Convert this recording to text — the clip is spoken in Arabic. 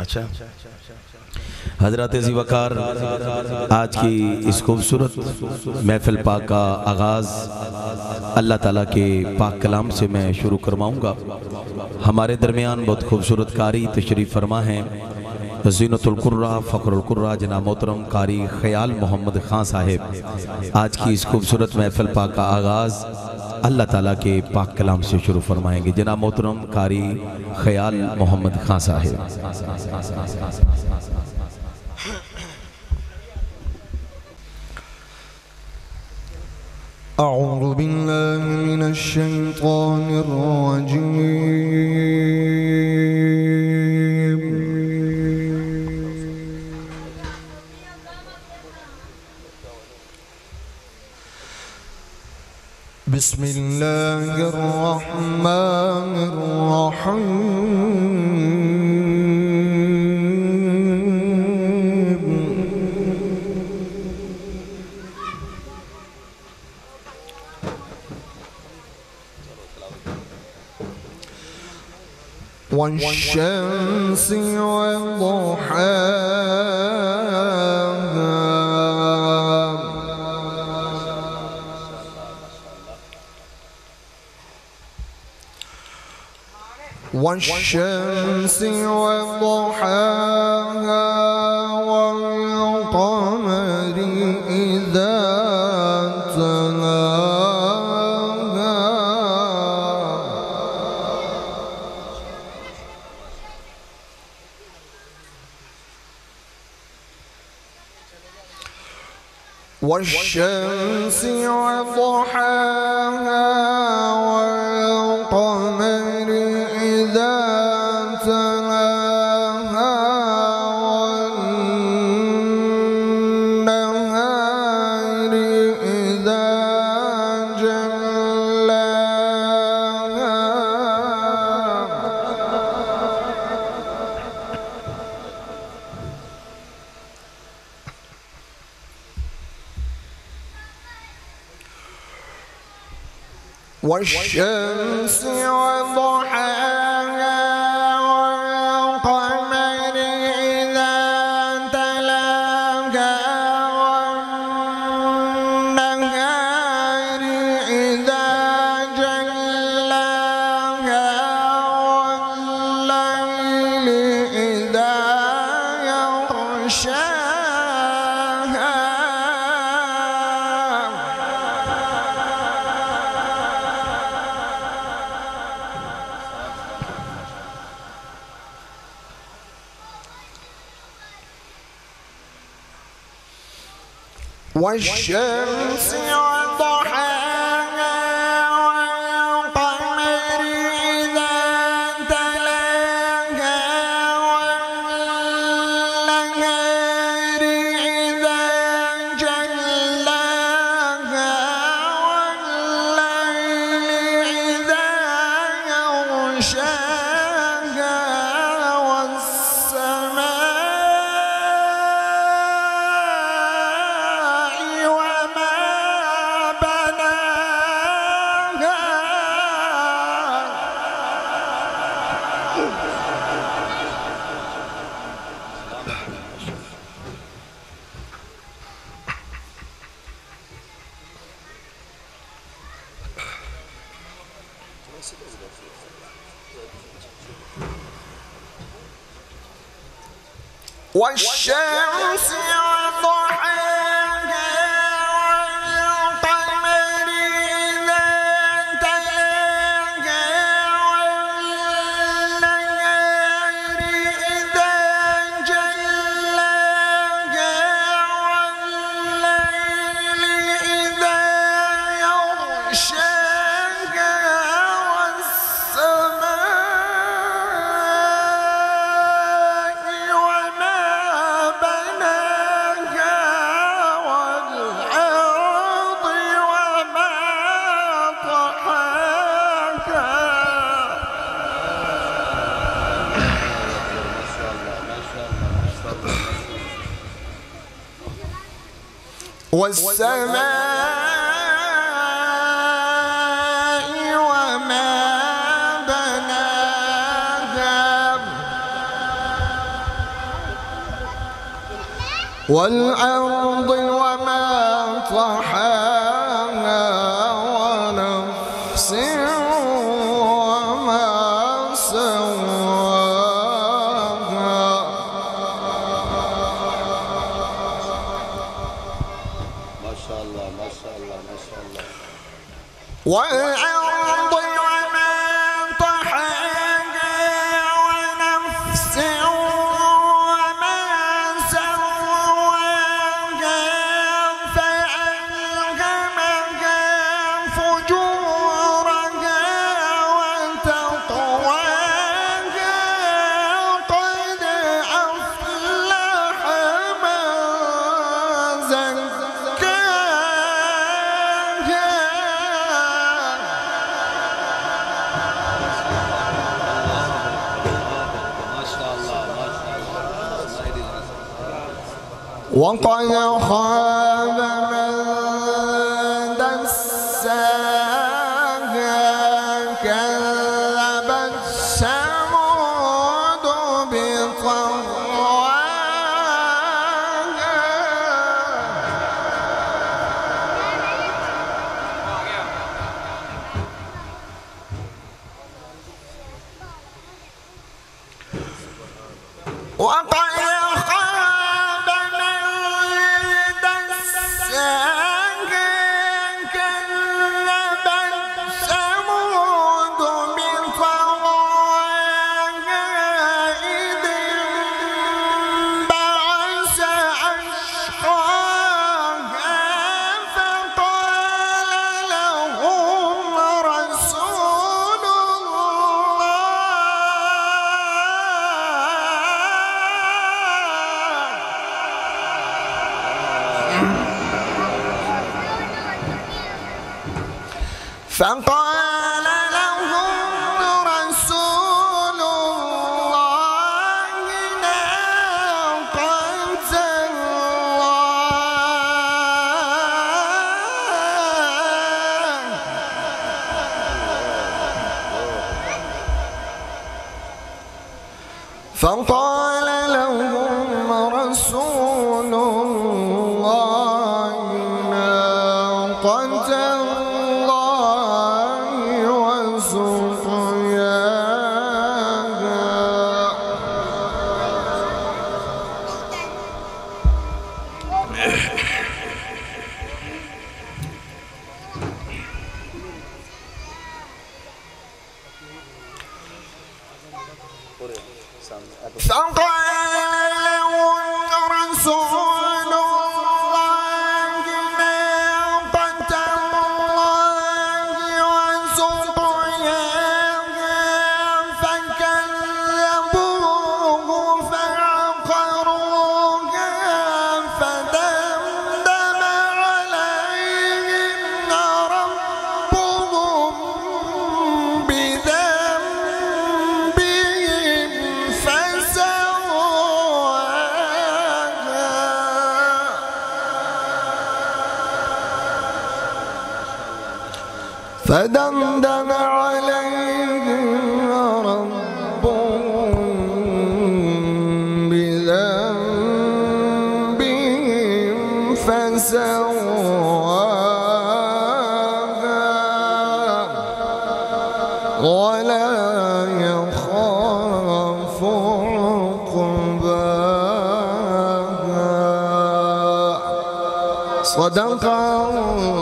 اچھا۔ حضرت ذی وقار آج کی اس خوبصورت محفل پاک کا آغاز اللہ تعالیٰ کے پاک کلام سے میں شروع کرواؤں گا۔ ہمارے درمیان بہت خوبصورت قاری تشریف فرما ہیں۔ زینت القراء فخر القراء، جناب محترم قاری خیال محمد خان صاحب۔ آج کی اس خوبصورت محفل پاک کا آغاز اللہ تعالیٰ کے پاک کلام سے شروع فرمائیں گے۔ جناب محترم قاری خیال محمد خان صاحب۔ اعوذ باللہ من الشیطان الرجیم بسم الله الرحمن الرحيم. والشمس وضحاها والشمس وضحاها والقمر إذا تلاها. والشمس وضحاها والشمس وضحاها والشمس والشمس والسماء وما بناها. والأرض وما Why? وقد خاب من فقال لهم رسول الله ناقة الله فانطلق Yeah. فدمدم عليهم رب بذنبهم فسواها ولا يخاف عقباها. صدق الله.